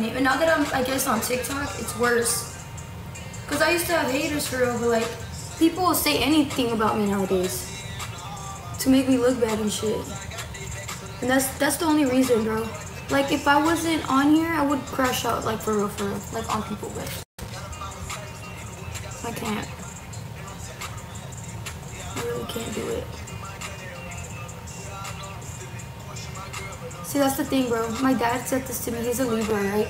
name. And now that I'm, I guess, on TikTok, it's worse. Cause I used to have haters for real, but like, people will say anything about me nowadays to make me look bad and shit. And that's that's the only reason, bro. Like, if I wasn't on here, I would crash out, like for real, for real, like on people, but I can't. I really can't do it. See, that's the thing, bro. My dad said this to me. He's a Libra, right?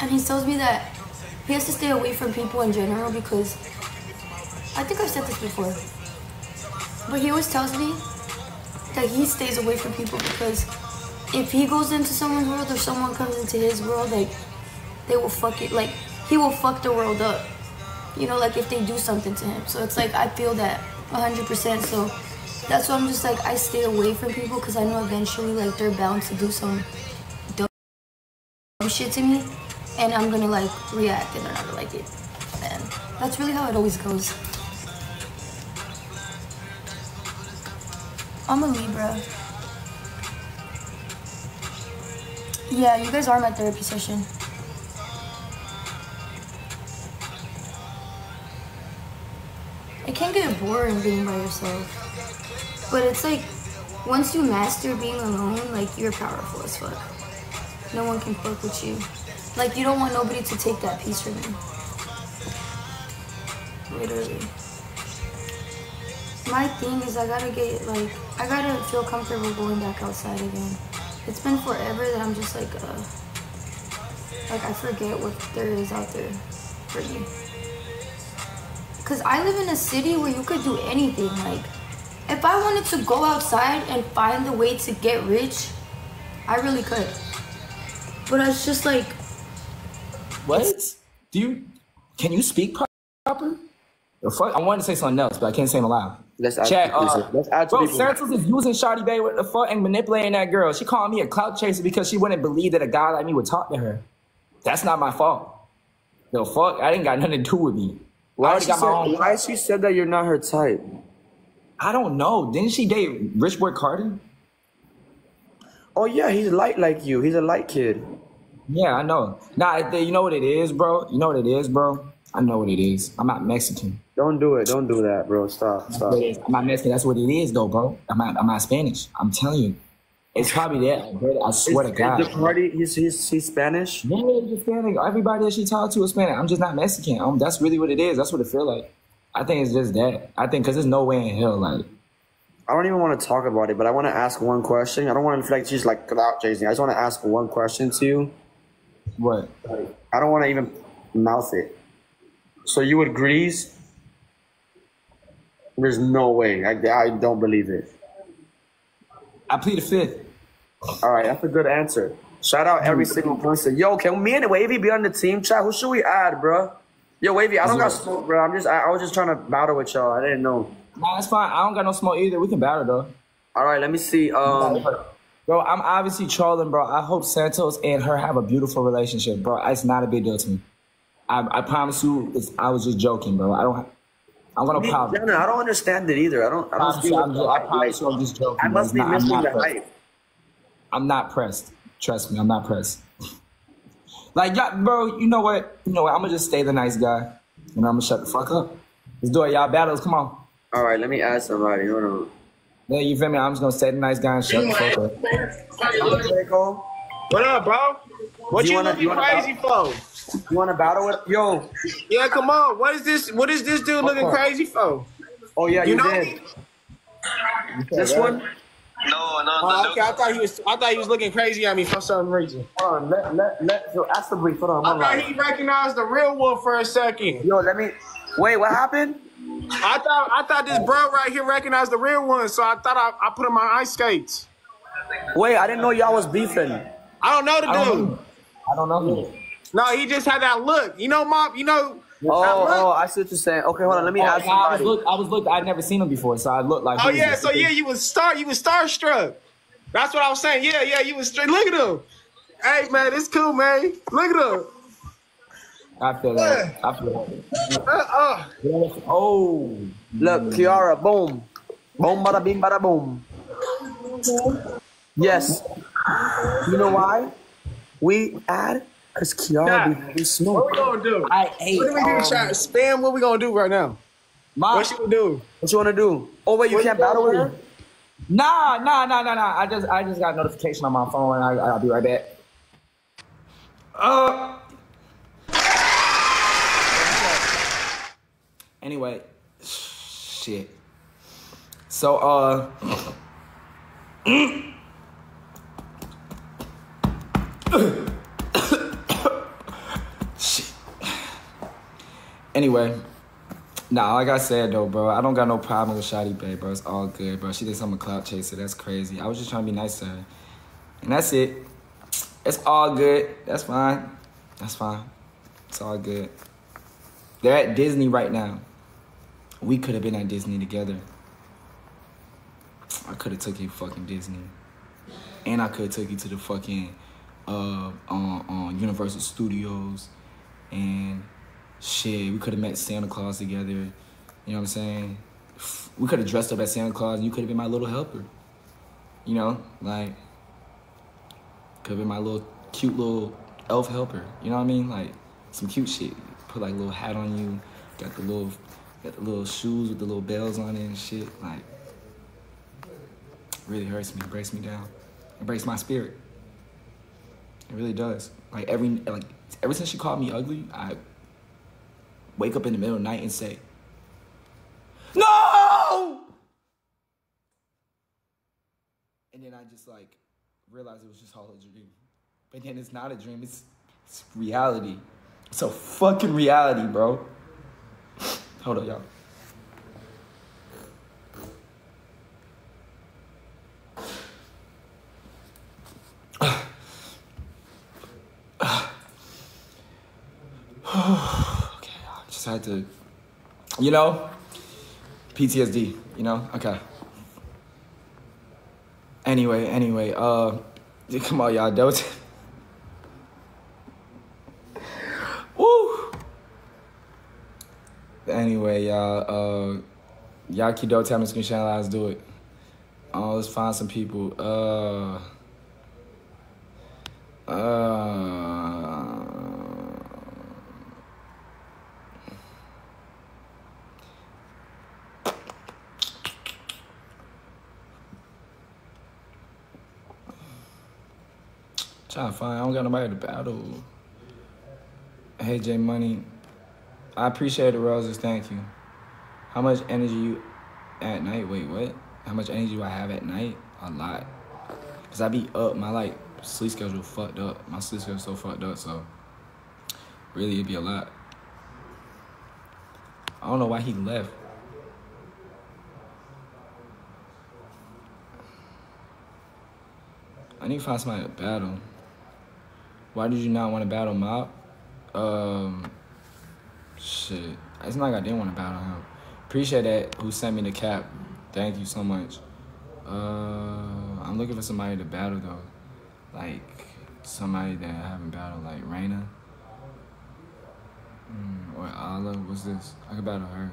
And he tells me that he has to stay away from people in general because I think I've said this before. But he always tells me that he stays away from people because if he goes into someone's world or someone comes into his world, like they will fuck it. Like he will fuck the world up. You know, like if they do something to him. So it's like I feel that 100%. So that's why I'm just like I stay away from people because I know eventually like they're bound to do some dumb shit to me, and I'm gonna like react and they're not gonna like it. And that's really how it always goes. I'm a Libra. Yeah, you guys are my therapy session. It can get boring being by yourself. But it's like, once you master being alone, like, you're powerful as fuck. No one can fuck with you. Like, you don't want nobody to take that piece from you. Literally. My thing is I gotta get, like, I gotta feel comfortable going back outside again. It's been forever that I'm just like, uh, like, I forget what there is out there for me. Because I live in a city where you could do anything, like, if I wanted to go outside and find the way to get rich, I really could. But it's just like. What? Do you? Can you speak proper? Fuck? I wanted to say something else, but I can't say it aloud. Let's add Chat, to uh, people. Let's add to bro, people. Santos is using Shawty Bay with the fuck and manipulating that girl. She called me a clout chaser because she wouldn't believe that a guy like me would talk to her. That's not my fault. The fuck? I didn't got nothing to do with me. Why already she, got my said, own. why she said that you're not her type? I don't know. Didn't she date Rich Boy Carter? Oh yeah, he's light like you. He's a light kid. Yeah, I know. Nah, you know what it is, bro? You know what it is, bro? I know what it is. I'm not Mexican. Don't do it. Don't do that, bro. Stop. Stop. I'm not Mexican. That's what it is, though, bro. I'm not. I'm not Spanish. I'm telling you, it's probably that. bro. I swear Is- to God. is the party. He's he's he's Spanish. Yeah, you're Hispanic. Everybody that she talked to is Spanish. I'm just not Mexican. Um, that's really what it is. That's what it feel like. I think it's just that. I think because there's no way in hell, like, I don't even want to talk about it, but I want to ask one question. I don't want to like she's like clout chasing. I just want to ask one question to you. what? I don't want to even mouth it. So you would grease? There's no way. I, I don't believe it. I plead the fifth. All right, that's a good answer. Shout out every mm. single person. Yo, can me and Wavy be on the team chat? Who should we add, bro? Yo, Wavy, I don't got smoke, bro. I'm just, I, I was just trying to battle with y'all. I didn't know. Nah, it's fine. I don't got no smoke either. We can battle though. All right, let me see. Um, Bro, I'm obviously trolling, bro. I hope Santos and her have a beautiful relationship, bro. It's not a big deal to me. I, I promise you, it's, I was just joking, bro. I don't. I'm gonna problem. Jenna, I don't understand it either. I don't. I don't promise see you, what I'm the just, I promise you, I'm just joking. I must It's be not- missing not the pressed. hype. I'm not pressed. Trust me, I'm not pressed. Like, y'all, bro, you know what? You know what? I'm gonna just stay the nice guy, and I'm gonna shut the fuck up. Let's do it, y'all. Battles, come on. All right, let me ask somebody. Hold on. Yeah, you feel me? I'm just gonna stay the nice guy and shut the fuck up. Draco, What up, bro? What You you, wanna- looking you wanna crazy for? you want to battle with? Yo. Yeah, come on. What is this? What is this dude looking Okay. crazy for? Oh yeah, you, You know did. me? This one. No, no, Oh, no. okay, I thought he was. I thought he was looking crazy at me for some reason. Hold on. Let let let. Yo, ask the brief. Hold on. I thought on. he recognized the real one for a second. Yo, let me. Wait, what happened? I thought I thought this bro right here recognized the real one, so I thought I, I put him on ice skates. Wait, I didn't know y'all was beefing. I don't know the I don't dude. know. I don't know him. No, he just had that look. You know, mom. You know. Oh, oh, I see what you're saying. Okay, hold on. Let me Oh, ask nah, I was look. I was look. I'd never seen him before, so I looked like. Oh yeah, so yeah, you was star. You was starstruck. That's what I was saying. Yeah, yeah, you was straight. Look at him. Hey man, it's cool, man. Look at him. I feel that. I feel that. Uh, uh. Oh, Look, Kiara, boom. Boom, bada bing, bada boom. Yes. You know why? we add? Cause Kiara Nah. be smoke. What we gonna do? I hate. What do we do? um, Chat spam. What we gonna do right now? my, What you gonna do? What you wanna do? Oh wait, you What can't you battle with gonna her? Nah, nah, nah, nah, nah. I just, I just got a notification on my phone. I, I'll be right back. Uh. Anyway, shit. So, uh. Anyway. Nah, like I said though, bro, I don't got no problem with Shotty Bay, bro. It's all good, bro. She thinks I'm a clout chaser. That's crazy. I was just trying to be nice to her. And that's it. It's all good. That's fine. That's fine. It's all good. They're at Disney right now. We could have been at Disney together. I could have took you to fucking Disney. And I could have took you to the fucking uh on, on Universal Studios and shit, we could have met Santa Claus together. You know what I'm saying? We could have dressed up as Santa Claus and you could have been my little helper. You know, like could have been my little cute little elf helper. You know what I mean? Like some cute shit. Put like a little hat on you, got the little got the little shoes with the little bells on it and shit. Like really hurts me, breaks me down. It breaks my spirit. It really does. Like every like ever since she called me ugly, I wake up in the middle of the night and say, No! And then I just like realize it was just all a dream. But then it's not a dream, it's, it's reality. It's a fucking reality, bro. Hold up, y'all. Had to, you know, PTSD, you know? Okay. Anyway, anyway, uh, come on, y'all, don't. Woo! Anyway, y'all, uh, y'all keep don't tell me screenshot, let's do it. Oh, let's find some people. Uh, uh, Trying to find. I don't got nobody to battle. Hey J Money, I appreciate it, roses. Thank you. How much energy you at night? Wait, what? How much energy do I have at night? A lot. Cause I be up. My like sleep schedule fucked up. My sleep schedule so fucked up. So really, it'd be a lot. I don't know why he left. I need to find somebody to battle. Why did you not want to battle Mop? Um, shit. It's not like I didn't want to battle him. Appreciate that. Who sent me the cap? Thank you so much. Uh, I'm looking for somebody to battle though, like somebody that I haven't battled, like Raina. Mm, or Ala. What's this? I could battle her.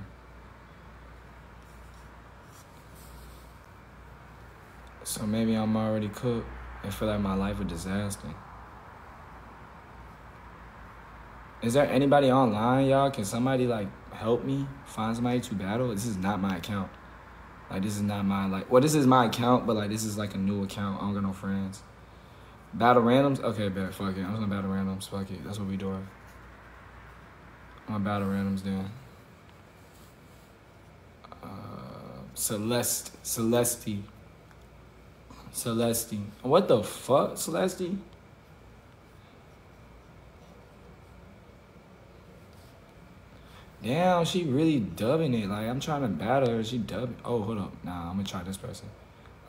So maybe I'm already cooked. I feel like my life a disaster. Is there anybody online, y'all? Can somebody like help me find somebody to battle? This is not my account. Like this is not my like. Well, this is my account, but like this is like a new account. I don't got no friends. Battle randoms. Okay, bet. Fuck it. I'm gonna battle randoms. Fuck it. That's what we doing. I'm gonna battle randoms then. Uh, Celeste. Celeste. Celeste. What the fuck, Celeste? Damn, she really dubbing it. Like I'm trying to battle her. She dubbing. Oh, hold up. Nah, I'm gonna try this person.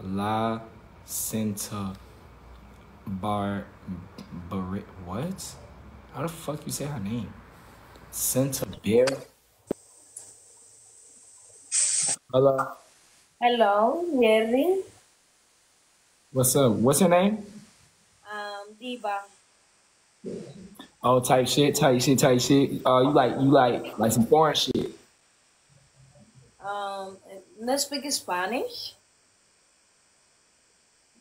La Cinta Bar Bar What? How the fuck you say her name? Cinta Bear. Hello. Hello, Jerry. What's up? What's your name? Um, Diva. Oh, type shit, type shit, type shit. Uh, you like you like like some foreign shit. Um, no speak Spanish.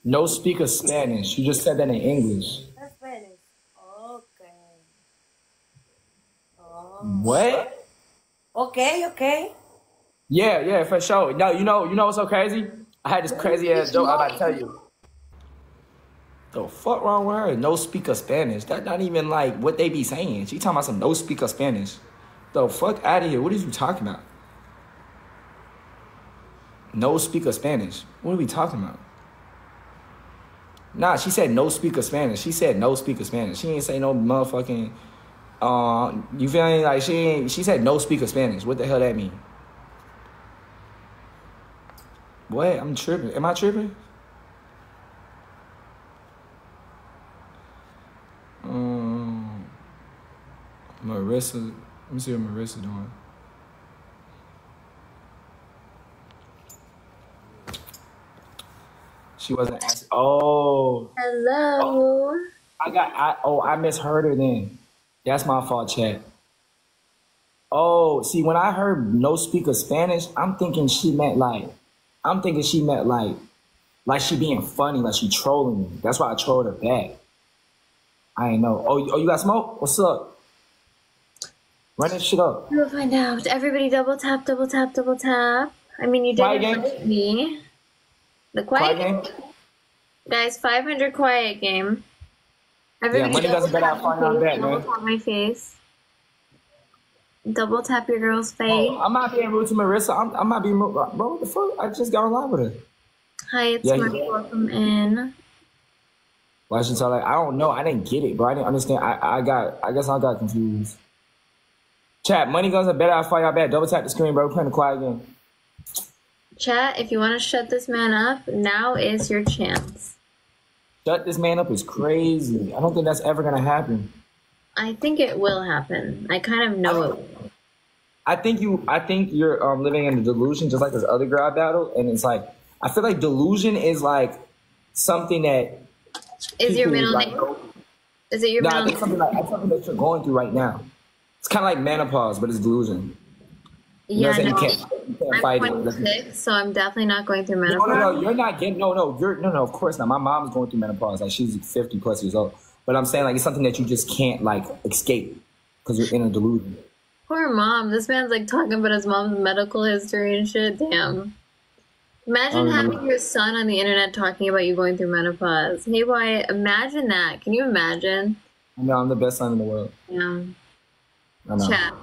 No speak of Spanish. You just said that in English. Spanish. Okay. Oh. What? Okay, okay. Yeah, yeah, for sure. No, you know, you know what's so crazy? I had this crazy ass joke I'm about to tell you. The fuck wrong with her? No speaker Spanish. That not even like what they be saying. She talking about some no speaker Spanish. The fuck out of here. What is you talking about? No speaker Spanish. What are we talking about? Nah, she said no speaker Spanish. She said no speaker Spanish. She ain't say no motherfucking uh you feel me? Like she ain't she said no speaker Spanish. What the hell that mean? What? I'm tripping. Am I tripping? Marissa. Let me see what Marissa doing. She wasn't asking. Oh, Hello. I got. I oh, I misheard her then. That's my fault, chat. Oh, see, when I heard no speaker Spanish, I'm thinking she meant like, I'm thinking she meant like, like she being funny, like she trolling me. That's why I trolled her back. I ain't know. Oh, oh, you got smoke? What's up? Run that shit up. We'll find out. Everybody double tap, double tap, double tap. I mean, you didn't game. invite me. The Quiet quiet, game. Guys, 500 quiet game. Everybody money doesn't double bet out tap fine on that, double man. tap my face. Double tap your girl's oh, face. Oh, I'm not being rude to Marissa. I'm, I'm not being rude. Uh, bro, what the fuck? I just got online with her. Hi, it's Yeah, you- Welcome in. Tell like I don't know. I didn't get it, bro. I didn't understand. I, I got. I guess I got confused. Chat. Money guns are better. I fire y'all back. Double tap the screen, bro. We're playing the quiet game. Chat, if you want to shut this man up, now is your chance. Shut this man up is crazy. I don't think that's ever gonna happen. I think it will happen. I kind of know it. will. I think you. I think you're um, living in a delusion, just like this other girl I battled, and it's like I feel like delusion is like something that Is your middle like, name? Is it your No, middle something name? like that's something that you're going through right now. It's kind of like menopause, but it's delusion. You know Yeah, what I'm saying? no. You can't, you can't I'm fight it. 26, so I'm definitely not going through menopause. no, no, you're not getting. No, no, you're no, no. Of course not. My mom's going through menopause. Like she's 50 plus years old. But I'm saying like it's something that you just can't like escape because you're in a delusion. Poor mom. This man's like talking about his mom's medical history and shit. Damn. Imagine Um, having your son on the internet talking about you going through menopause. Hey, boy, imagine that. Can you imagine? I know I'm the best son in the world. Yeah. I. Chat.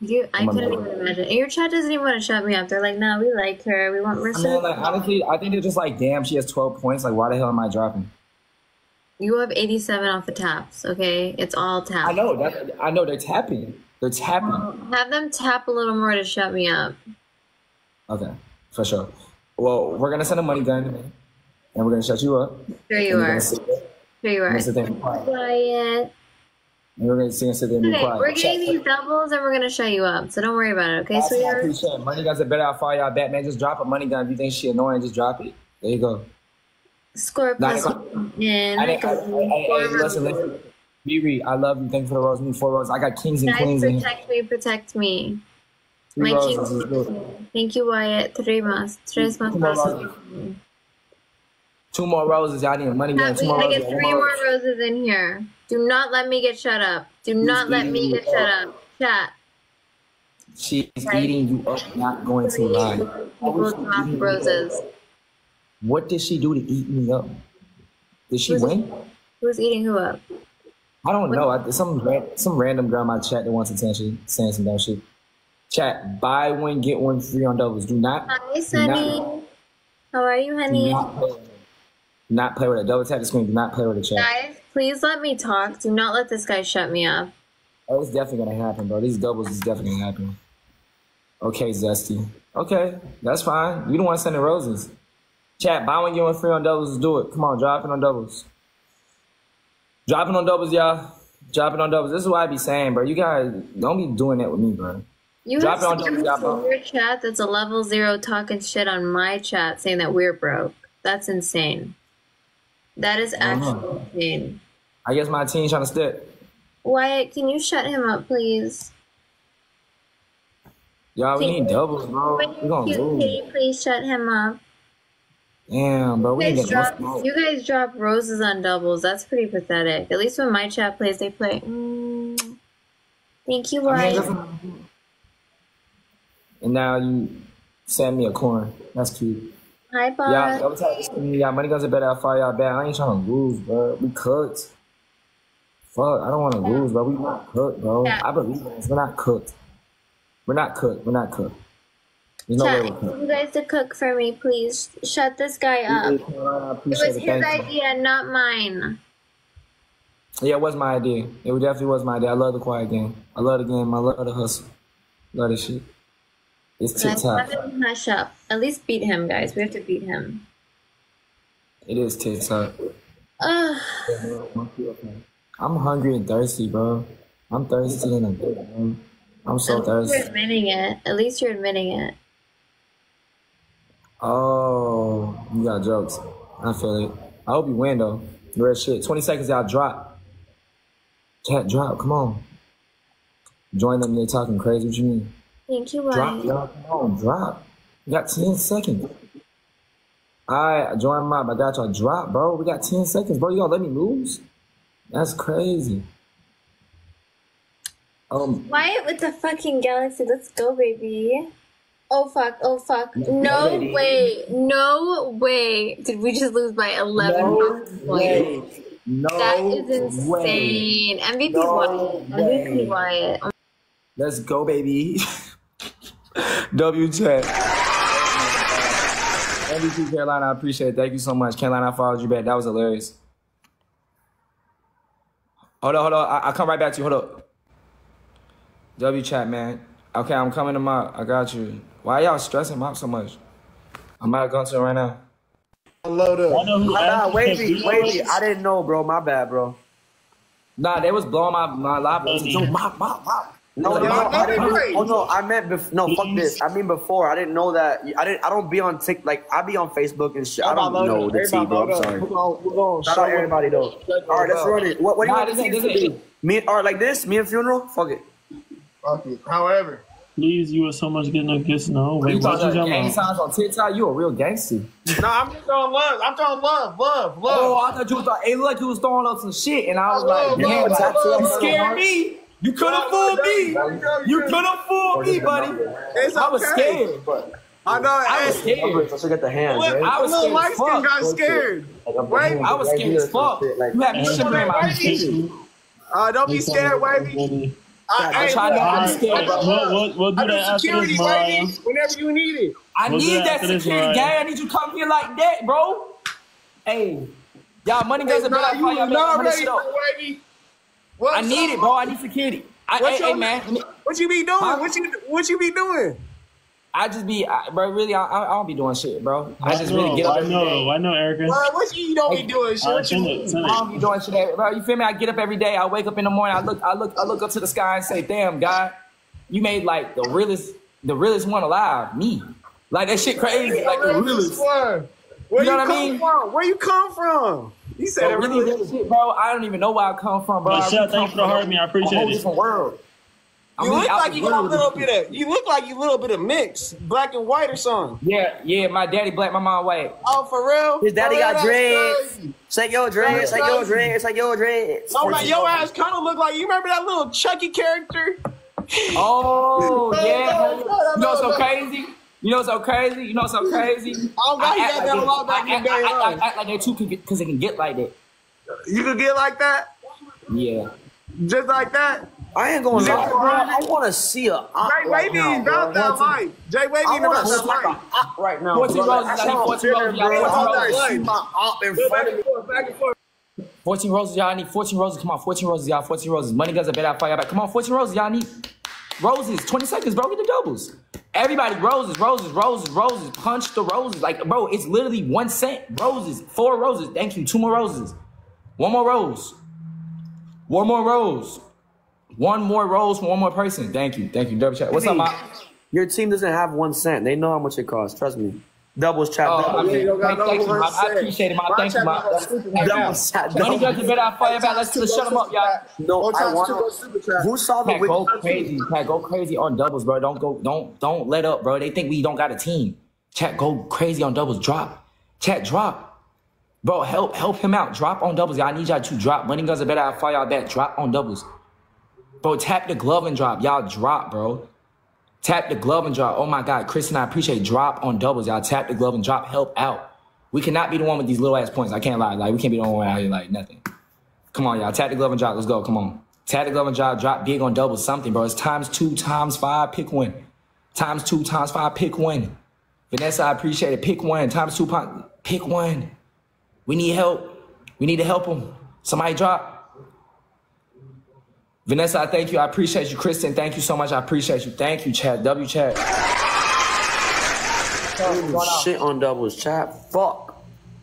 You, I I'm a couldn't even imagine. And your chat doesn't even want to shut me up. They're like, no, we like her. We want I mean, like honestly, I think they're just like, damn, she has 12 points. Like, why the hell am I dropping? You have 87 off the taps, okay? It's all taps. I know that. I know they're tapping. They're tapping. Have them tap a little more to shut me up. Okay, for sure. Well, we're gonna send a money gun, and we're gonna shut you up. Here you are. there, Here you are. gonna sit there and be quiet. And we're gonna sit and sit there and be Okay, quiet. we're getting these doubles and we're gonna shut you up. So don't worry about it, okay, That's sweetheart? appreciate. Money guns are better. I'll fire y'all back, man. Just drop a money gun. If you think she annoying, just drop it. There you go. Score plus I- one. I didn't. I, I, listen, listen. Riri, I love you. Thank you for the rose. Me four roses. I got kings and Guys, queens in protect me, protect me. Three My roses. king. Thank you, Wyatt. Three más. Three más Two more roses. roses. Two more roses. Y'all need a money gun. Two more roses. get three more roses in here. Do not let me get shut up. Do not let me get shut up. Chat. She's eating you up. Not going to lie. Drop roses. What did she do to eat me up? Did she Who's- win? Who's eating who up? I don't know. I, some some random girl in my chat that wants attention saying some dumb shit. Chat, buy one get one free on doubles. Do not, Hi, do Sunny. How are you, do honey? not play. Not play with it. Double tap the screen. Do not play with the chat. Guys, please let me talk. Do not let this guy shut me up. Oh, it's definitely gonna happen, bro. These doubles is definitely gonna happen. Okay, Zesty. Okay, that's fine. You don't want to send the roses. Chat, buy one get one free on doubles. Let's do it. Come on, drop it on doubles. Drop it on doubles, y'all. Drop it on doubles. This is what I be saying, bro. You guys don't be doing that with me, bro. You Drop have it on someone double tap, in your chat that's a level zero talking shit on my chat saying that we're broke. That's insane. That is uh-huh. actually insane. I guess my team's trying to step. Wyatt, can you shut him up, please? Y'all, we need doubles, bro. We you gonna cute, lose. can you please shut him up? Damn, bro. We You guys, no drop, you guys drop roses on doubles. That's pretty pathetic. At least when my chat plays, they play. Mm. Thank you, I mean, and now you send me a corn. That's cute. Hi, boss. Yeah, every time you send me, yeah, money guns are better at fire y'all back. I ain't trying to lose, bro. We cooked. Fuck, I don't want to lose, bro. We not cooked, bro. Yeah. I believe in this. We're not cooked. We're not cooked. We're not cooked. There's no Chat, way we're cooked. you guys to cook for me, please. Shut this guy up. It was it. his Thank you. idea, not mine. Yeah, it was my idea. It definitely was my idea. I love the quiet game. I love the game. I love the hustle. Love this shit. It's Let's TikTok. hush up. At least beat him, guys. We have to beat him. It is TikTok. Ugh. I'm hungry and thirsty, bro. I'm thirsty and I'm. I'm so At least you're admitting it. At least you're admitting it. Oh, you got jokes. I feel it. I hope you win though. Real shit. 20 seconds, y'all drop. Chat drop. Come on. Join them. They talking crazy. What you mean? Thank you, Drop, Ryan. y'all. Come on, drop. You got 10 seconds. All right, join mob. I got y'all. Drop, bro. We got 10 seconds, bro. You gonna let me lose? That's crazy. Um, Wyatt with the fucking galaxy. Let's go, baby. Oh fuck, oh fuck. No baby. way. No way. Did we just lose by 11 points? No That is way. insane. MVP No Wyatt. MVP way. Wyatt. Let's go, baby. W chat. MVP Carolina, I appreciate it. Thank you so much. Carolina, I followed you back. That was hilarious. Hold on, hold on. I, I'll come right back to you. Hold up. W chat, man. Okay, I'm coming to my. I got you. Why y'all stressing Mop so much? I'm about to go to it right now. Load up. I know who Nah, asked wavy, because wavy. I didn't know, bro. My bad, bro. Nah, they was blowing my my live. Buddy. Yo, Mop, Mop, Mop. No, no, no, I didn't. Oh no, I meant bef- no. Fuck this. I mean before. I didn't know that. I didn't. I don't be on Tik. Like I be on Facebook and shit. I don't Everybody know the T, bro. I'm sorry. We're gonna, we're gonna Shout out everybody though. All right, let's run it. What, what do you Nah, want this team ain't- to this do? Me, all right, like this. Me and funeral. Fuck it. Fuck it. However, Please, you were so much getting no kiss. No, You wait, what talking about gang signs on TikTok? You a real gangster. no, I'm just throwing love. I'm throwing love, love, love. Oh, I thought you was like, hey, look, you was throwing up some shit, and I was I like, love, damn, love, love, you scared love. me. You couldn't No, fool me. no, no, You couldn't fool me, buddy. It's I was okay. scared. I know. I was scared. I should get the hands. Right? I was little scared light as skin fuck. got scared. Wait, I was scared as fuck. You had me shivering in my feet. Uh, don't be scared, wavy. I, I'm trying not to be scared, I- bro. We'll, we'll, we'll do I do that after security, this, Mariah. wavy, whenever you need it. I We'll need that that after this, security, Mariah. gang. I need you to come here like that, bro. Hey, y'all, money Hey, doesn't nah, matter. you Y'all was not ready shit for up. wavy. What's I need it, bro. I need security. I, What's hey, hey, your- man. me- What you be doing? Huh? What you What you be doing? I just be, I, bro. Really, I, I, I don't be doing shit, bro. I I just know, really get up I know, day. I know, Erica. Well, what you, you don't be Hey, doing? Shit. All right, What you send mean? it, I don't be doing shit, every, bro. You feel me? I get up every day. I wake up in the morning. I look, I look, I look up to the sky and say, "Damn, God, you made like the realest, the realest one alive, me." Like that shit crazy, like the realest. Where You you, know what I come mean? from? Where you come from? You said The it really really. real shit, bro. I don't even know where I come from, bro. But I Shell, really thanks come for the from heart, man. I A appreciate whole it. different world. I'm You really look like you got a little bit of. You look like you a little bit of mix, black and white or something. Yeah, yeah. My daddy black, my mom white. Oh, for real? His daddy For real? got That's dreads. crazy. Say yo dreads. Say yo dreads. Say yo dreads. Oh, my, your ass kind of look like you remember that little Chucky character? Oh, oh No, yeah. no, no, you know no, so no. crazy. You know what's so crazy. You know what's so crazy. God, he I got act that a like lot they- back in the day, I- I- act like they too because they can get like that. You could get like that, Yeah. just like that. I ain't gonna lie, bro. bro. I want to see a op Jay right Wavy now, ain't bro. about that I life. Jay Wavy to- I ain't about to that smack a life. op right now. 14 bro. roses, Like, I need I'm 14 bitter, roses, y'all. bro. 14 I want to roses. see my op in front of me. forth, back and forth. 14 roses, y'all. Need 14 roses. Come on, 14 roses, y'all. 14 roses. Money guns are better out fire back. Come on, 14 roses, y'all. need roses. 20 seconds, bro. Get the doubles. Everybody, roses, roses, roses, roses. Punch the roses. Like, bro, it's literally one cent. Roses. Four roses. Thank you. Two more roses. One more rose. One more rose. One more rose from one more person. Thank you. Thank you. Double chat. What's up? Your team doesn't have one cent. They know how much it costs. Trust me. Doubles chat. Oh, I doubles. mean, you got thank, no thank you, one. I appreciate it, my. My Thank you, chat my. got stupid right now. Doubles chat. Money doubles. guns are better out fire back. Let's Two shut them up, y'all. No, I want. two goes super chat. Who saw the Pat, go crazy. Pat, go crazy on doubles, bro. Don't go. Don't don't let up, bro. They think we don't got a team. Chat, go crazy on doubles. Drop. Chat, drop. Bro, help help him out. Drop on doubles. Y'all I need y'all to drop. Money guns are better. I fire y'all back. Drop on doubles. Bro, tap the glove and drop. Y'all drop, bro. Tap the glove and drop. Oh my God, Chris and I appreciate drop on doubles. Y'all tap the glove and drop. Help out. We cannot be the one with these little ass points. I can't lie. Like we can't be the one out here like nothing. Come on, y'all. Tap the glove and drop. Let's go. Come on. Tap the glove and drop. Drop big on doubles. Something, bro. It's times two, times five. Pick one. Times two, times five. Pick one. Vanessa, I appreciate it. Pick one. Times two, pick one. We need help. We need to help them. Somebody drop. Vanessa, I thank you. I appreciate you. Kristen, thank you so much. I appreciate you. Thank you, chat. W chat. Shit on doubles, chat. Fuck.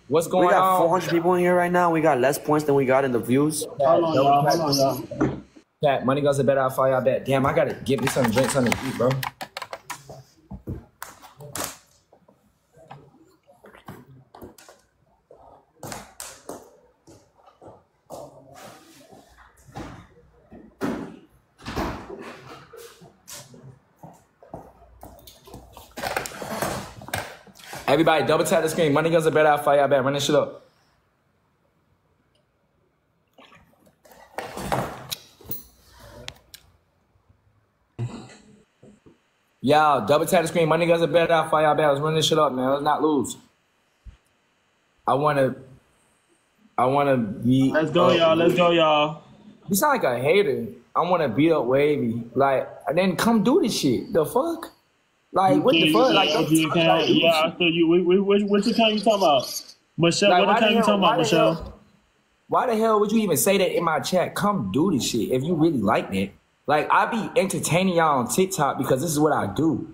What's going on? We got on? 400 people in here right now. We got less points than we got in the views. Hold on, y'all. Hold on, y'all. Chat, money goes to bet. I'll fire y'all bet. Damn, I gotta get me some drinks, something to eat, bro. Everybody, double tap the screen. Money goes to bet. I'll fire y'all bet. Run this shit up. Y'all, double tap the screen. Money goes to bet. I'll fire y'all bet. Let's run this shit up, man. Let's not lose. I wanna. I wanna be. Let's go, y'all. Let's go, y'all. You sound like a hater. I wanna beat up Wavy. Like, and then come do this shit. The fuck? Like, what the fuck? Like, you- don't- you can't- yeah, I feel you. Which, which, which, which account you talking about? Michelle, Like, what why the account you talking about, Michelle? hell- Why the hell would you even say that in my chat? Come do this shit if you really like that. Like I be entertaining y'all on TikTok because this is what I do.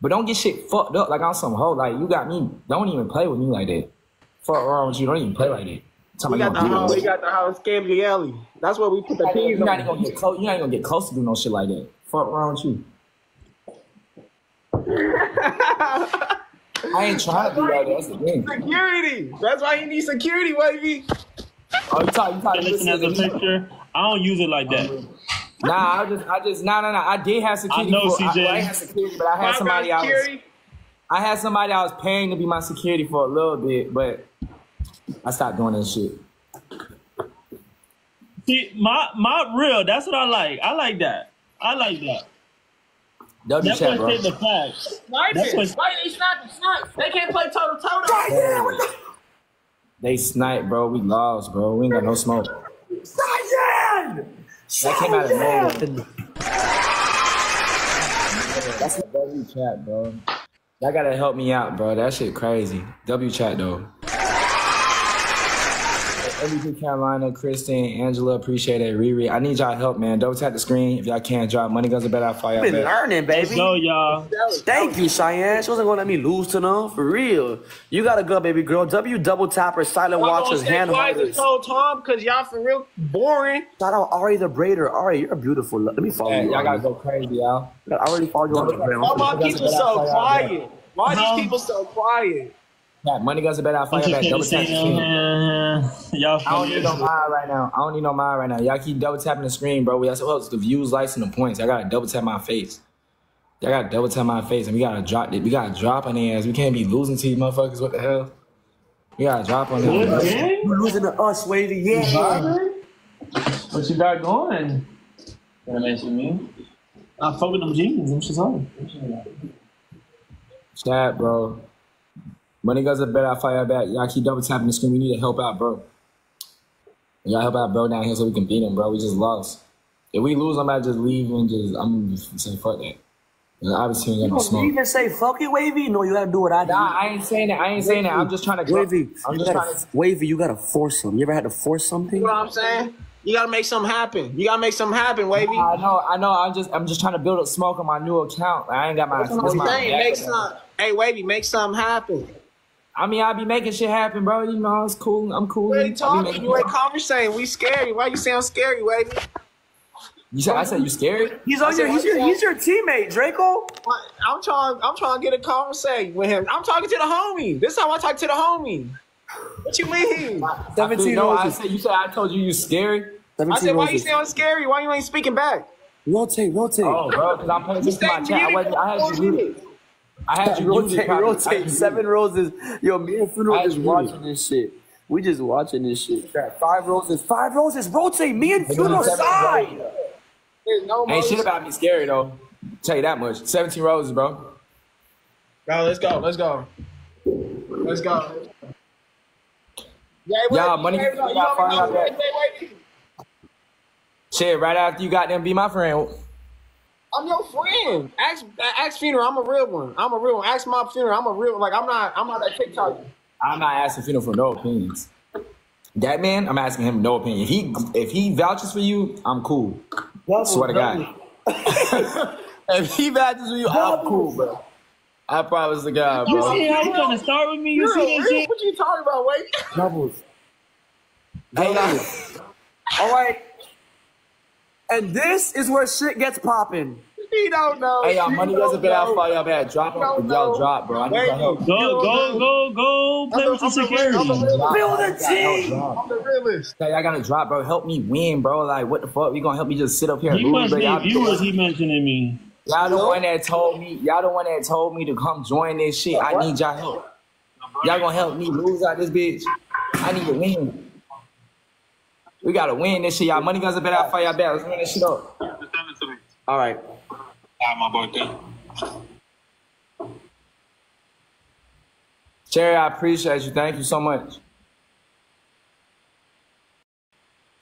But don't get shit fucked up like I'm some hoe. Like you got me. Don't even play with me like that. Fuck wrong with you. Don't even play like that. Tell We got the you house. gonna We got the house Gabrielli. That's where we put the beat peas You're not on. gonna get close. You're not even gonna get close to do no shit like that. Fuck wrong with you. I ain't trying to be like that. That's the thing. Security. That's why you need security, wavy. Oh, you talk, you talk, And listen as a picture. I don't use it like that. Nah, I just, I just, nah, nah, nah. I did have security. I know, for, I, CJ. well, I had security, but I had somebody I was. I had somebody I was paying to be my security for a little bit, but I stopped doing that shit. See, my my real. That's what I like. I like that. I like that. W That's chat, bro. take the flag. That's Sniping. what- Why they sniping? Snipe. They can't play toe to toe. They snipe, bro. We lost, bro. We ain't got no smoke. That came out of nowhere. That's a W chat, bro. Y'all gotta help me out, bro. That shit crazy. W chat though. MVP Carolina, Kristen, Angela, appreciate it. Riri, I need y'all help, man. Double tap the screen if y'all can't drop. Money goes to bet. I fire Been bet. learning, Let's baby. go, y'all. Thank you, Cheyenne. She wasn't gonna let me lose to them for real. You got a good baby girl. W double tappers, silent watchers, hand holders. told Tom because y'all for real boring. Shout out Ari the Braider. Ari, you're a beautiful. Let me follow Yeah, you. y'all gotta go crazy, y'all. I already followed you on Instagram. Why my Money goes to people so quiet? Why Huh? these people so quiet? Yeah, money goes to bet. I fire bet. Double tap the screen. Y'all I don't need no mind right now. I don't need no mind right now. Y'all keep double tapping the screen, bro. We got well, oh, it's the views, likes, and the points. I gotta double tap my face. Y'all gotta double tap my face, and we gotta drop it. We gotta drop on their ass. We can't be losing to these motherfuckers. What the hell? We gotta drop on them. bro. You're losing to us, Wavy. Yeah. What you got going? Gonna mention me? I fuck with them jeans. Them shit's hard. Chat, bro. Money goes to bet. I fire back. Y'all keep double tapping the screen. We need to help out, bro. Y'all help out, bro, down here so we can beat him, bro. We just lost. If we lose, I'm about to just leave and just I'm just say fuck that. And obviously, we ain't got no You smoke. even say fuck it, Wavy? No, you gotta do what I do. Nah, I ain't saying that. I ain't saying that. I'm just trying to. Wavy, I'm you just gotta, trying to. Wavy, you gotta force them. You ever had to force something? You know what I'm saying? You gotta make something happen. You gotta make something happen, Wavy. I know, I know. I'm just, I'm just trying to build up smoke on my new account. I ain't got my. That's what this I'm my saying. Make some. Hey, Wavy, make something happen. I mean, I'll be making shit happen, bro. You know, it's cool. I'm cool. We I ain't be talking. making- You ain't conversating. We scary. Why you sound scary, Wavy? You said I said you scared? He's on your, he's your, he's your teammate, Draco. I'm trying. I'm trying to get a conversation with him. I'm talking to the homie. This is how I talk to the homie. What you mean? 17 no, I said you said I told you you scary. I said, why you sound scary? Why you ain't speaking back? Rotate, rotate. Oh, bro, because I'm paying this attention to my chat. I, wasn't, I had four you muted. Minutes. I had you rotate, probably. I had rotate. Seven muted. roses. Yo, me and I Funeral just you watching this shit. We just watching this shit. Five roses. Five roses. Rotate. Me and Funeral Seven side. roses. There's no Ain't shit about me scary though. Tell you that much. 17 roses, bro. Bro, let's go. Let's go. Let's go. Yeah, Y'all, money- you y'all me out to that- wait, wait. Shit, right after you got them, be my friend. I'm your friend. Ask, ask funeral. I'm a real one. I'm a real one. Ask my funeral. I'm a real one. Like I'm not. I'm not that TikTok. I'm not asking Fino for no opinions. That man, I'm asking him no opinion. If he if he vouches for you, I'm cool. Swear to God. if he vouches for you, I'm cool, bro. I promise to God, bro. You see how you trying to start with me? You You're see that shit? What you talking about? Wait. Doubles. Hey. All right. And this is where shit gets popping. He don't know. Hey, y'all, money doesn't bet out for y'all bad. Drop You. Y'all know. drop, bro. I need Wait. your help. Go, go, go, go. Play I'm with the- the I'm the real- security. The Build a team. I'm the realist. Hey, y'all gotta drop, bro. Help me win, bro. Like, what the fuck? You gonna help me just sit up here and He lose, must bro? be Y'all, viewers. He mentioning me. y'all the one that told me. Y'all the one that told me to come join this shit. I need y'all help. Y'all gonna help me lose out this bitch. I need to win. We gotta win this shit. Y'all money guns are better out for y'all back. Let's win this shit up. All right. Jerry, I appreciate you. Thank you so much.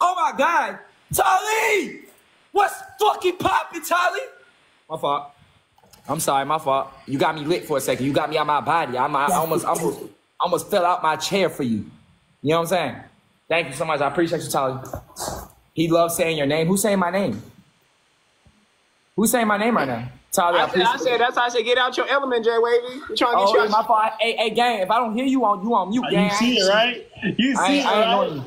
Oh my God, Tali! What's fucking poppin', Tali? My fault. I'm sorry, my fault. You got me lit for a second. You got me out my body. I'm, I almost, almost, almost fell out my chair for you. You know what I'm saying? Thank you so much. I appreciate you, Tali. He loves saying your name. Who's saying my name? Who's saying my name right now? Tali, I, I said, I said that's how I said get out your element, Jay Wavy. You trying to get Oh, you yeah, out my fault. Hey, hey, gang, if I don't hear you on you on mute, gang. You see it, right? You see ain't, it, I right? knowing you.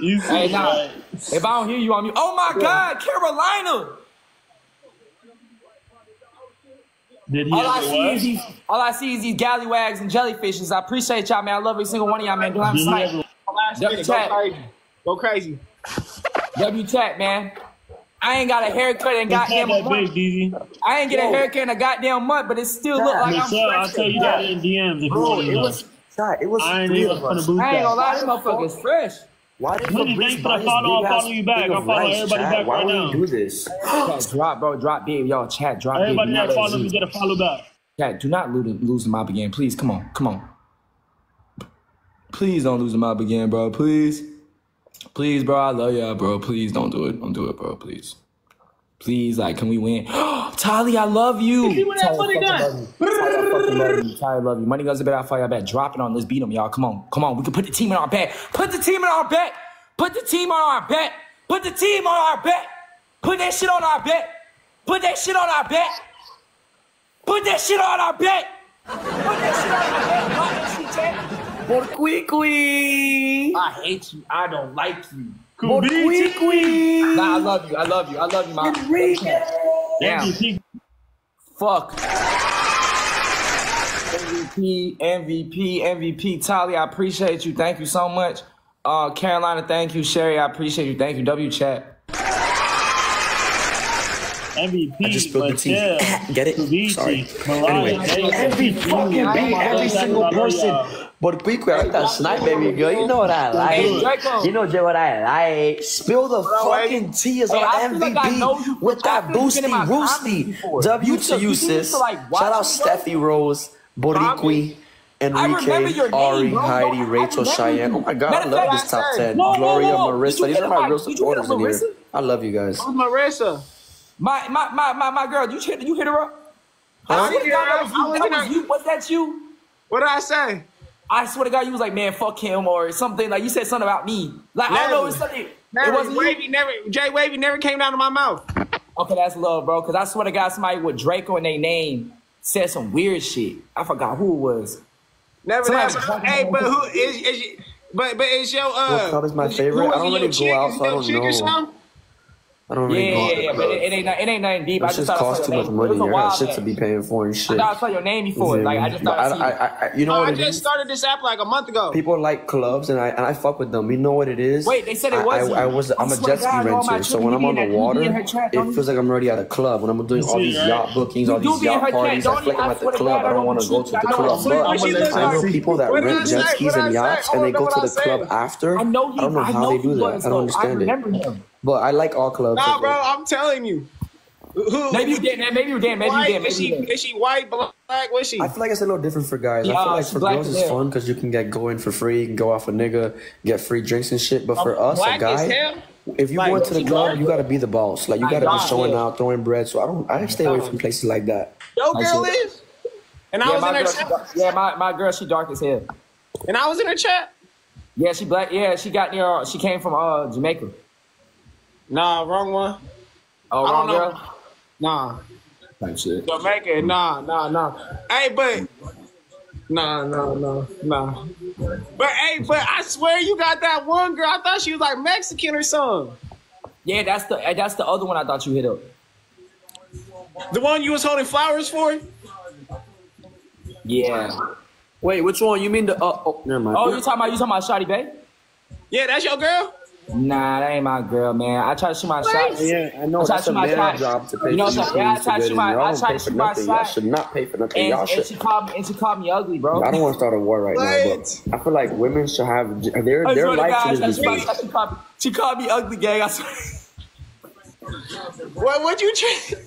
You see Hey, it, nah. right? If I don't hear you on mute, oh my God, Carolina! Did he All I see what? is these, all I see is these gallywags and jellyfishes. I appreciate y'all, man. I love every single one of y'all, man. Do I have a Did he snipe. ever- Last Go minute, chat. Go crazy. Go crazy. W chat, man. I ain't got a haircut in Look at goddamn that a month. DZ. I ain't get a haircut in a goddamn month, but it still look like I'm Michelle, I'll tell you that in DMs if Bro, want to it was. Chat, it was I ain't three even of gonna us. I ain't gonna lie, this motherfucker's fresh. Why did Woody, Fabrice thanks for the follow. I'll follow you back. I'll of follow rice, everybody chat? back Why right would now. you do this? Chat, drop, bro, drop big. Y'all, chat, drop big. Everybody Not that follows that me Z. get a follow back. Chat, do not lose, lose the mob again. Please, come on, come on. Please don't lose the mob again, bro. Please. Please, bro. I love y'all, bro. Please don't do it. Don't do it, bro. Please. Please, like, can we win? Tali, I love you. See what that Tali, money fucking love you. Tali, I fucking love you. I love you. Money guns are better out for y'all back. Drop it on. Let's beat them, y'all. Come on. Come on. We can put the team in our back. Put the team in our back. Put the team on our back. Put the team on our back. Put that shit on our back. Put that shit on our back. Put that shit on our back. Put that shit on our back. Pop that shit, chat. Por quickly. I hate you. I don't like you. Por Kubici. quickly. Nah, I love you. I love you. I love you, my Damn. MVP. Fuck. MVP, MVP, MVP. Tali, I appreciate you. Thank you so much. Uh, Carolina, thank you. Sherry, I appreciate you. Thank you. W chat. MVP. I just spilled the tea. Get it? Kubici, Sorry. Mariah, Anyway, Davis, every fucking beat, every single person. Donna. But quickly, I like that snipe, baby girl. You know what I like. Draco. You know Jay, what I like. Spill the fucking tea is Hey, I on feel like you MVP with I that feel you've been in boosty roosty. W You to should- you, you used to, sis. like, Shout out. Steffi Rose, Boriqui, I Enrique, your Ari, bro. Heidi, I Rachel, remember Cheyenne. you. Oh my God, I Matter of love fact, this top said- 10. No, no, Gloria, no, no. Did Marissa. These are my real did you get a supporters in here. Marissa? I love you guys. Who's Marissa? My my my my, my girl, you hit you hit her up? Huh? I swear to God, that was I you. was was you. Was that you? What did I say? I swear to God, you was like, man, fuck him or something. Like you said something about me. Like I don't know, it's something. It wasn't you. Wavy never. Jay Wavy never came out of my mouth. Okay, that's love, bro. Cause I swear to God, somebody with Draco in their name said some weird shit. I forgot who it was. Never. Somebody- Never. Hey, but who is? is you, but but is your uh? What club is my favorite? is I don't it, your really go out, Is it so I don't chick or know. I don't Yeah, really yeah, out yeah, but it, it ain't it ain't nothing deep. I just just I saw too much money. I got while shit to be paying for and I shit. thought I saw your name before. Like I just thought I, I, I, it. I, I, you know Oh, what I just is? started this app like a month ago. People like clubs, and I and I fuck with them. You know what it is? Wait, they said it was I. I was. I I'm oh a jet ski renter, so when I'm on the that- you be water, in her chat, don't it feels like I'm already at a club. When I'm doing all these yacht bookings, all these yacht parties, I feel like I'm I at the club. I I don't want to go to the club, but What she look I know people that I rent jet skis and yachts, and they Oh, go to the club after. I know. I don't know how they do that. I don't understand it. Remember him. But I like all clubs. Nah, bro, I'm telling you. Who, Maybe you did, man. Maybe you did. Maybe you white? did. Maybe Is she, you did. is she white, black? What's she? I feel like it's a little different for guys. I feel like for girls it's fun because you can get going for free, you can go off a nigga, get free drinks and shit. But for us, a guy, if you Like, go into the club, black? you gotta be the boss. Like you gotta be showing it. out, throwing bread. So I don't. I stay away from places like that. Yo, I girl see. is. And I Yeah, was in my her girl, chat. dark- yeah, my, my girl, she dark as hell. And I was in her chat. Yeah, she black. Yeah, she got near. She came from uh Jamaica. Nah, wrong one. Oh, wrong girl. Nah. Type shit. Jamaica, nah, nah, nah. Hey, but nah, nah, nah, nah. But hey, but I swear you got that one girl. I thought she was like Mexican or something. Yeah, that's the uh, that's the other one I thought you hit up. The one you was holding flowers for? Yeah. Wait, which one? You mean the? Uh, oh, never mind. Oh, you talking about you talking about Shotty Bay? Yeah, that's your girl. Nah, that ain't my girl, man. I try to shoot my shot. Yeah, I know I tried that's to a shoot my shot. job to pay You know for what I'm these saying? Yeah, I things tried to to shoot my- Y'all I don't pay to for shoot my nothing. Y'all should not pay for nothing. And, Y'all and should. she called me and she called me ugly, bro. I don't want to start a war right now, but I feel like women should have their I their swear to life God, should I just swear be to God, she called me, she called me ugly, gang. I swear. What? What you? Tra-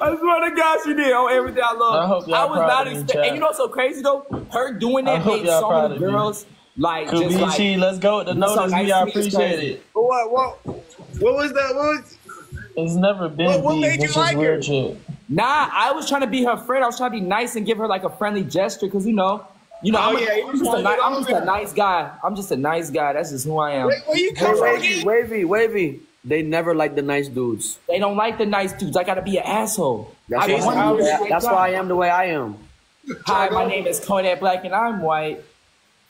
I swear to God, she did on everything I love. I hope y'all was proud not of me, expecting. And you know what's so crazy though? Her doing that made so many of me. Girls like just like. let's go with the That's so notice nice me. I to meet you, appreciate Chad. it. what? What? What was that? What was? It's never been What- what beef. made you like her? weird shit. Nah, I was trying to be her friend. I was trying to be nice and give her like a friendly gesture because you know, you know, Oh, I'm, a- yeah, you I'm just a trying to ni- get I'm just a nice guy. I'm just a nice guy. That's just who I am. Where, where you Hey, come from? wavy, wavy, wavy. They never like the nice dudes. They don't like the nice dudes. I gotta be an asshole. That's, why, I'm, to be a that's, straight that's guy. why I am the way I am. Hi, my name is Kodak Black and I'm white.